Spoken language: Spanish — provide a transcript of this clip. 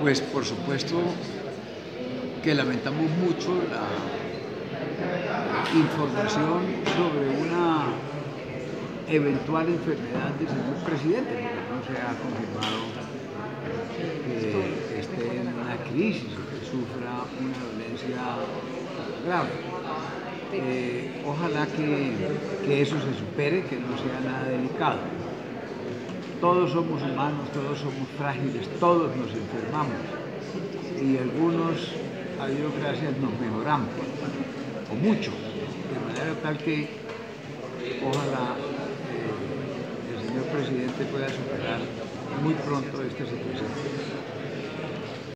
Pues por supuesto que lamentamos mucho la información sobre una eventual enfermedad del señor presidente, porque no se ha confirmado que esté en una crisis o que sufra una dolencia grave. Eh, ojalá que, que eso se supere, que no sea nada delicado. Todos somos humanos, todos somos frágiles, todos nos enfermamos. Y algunos, a Dios gracias, nos mejoramos, o mucho, de manera tal que ojalá eh, el señor presidente pueda superar muy pronto esta situación.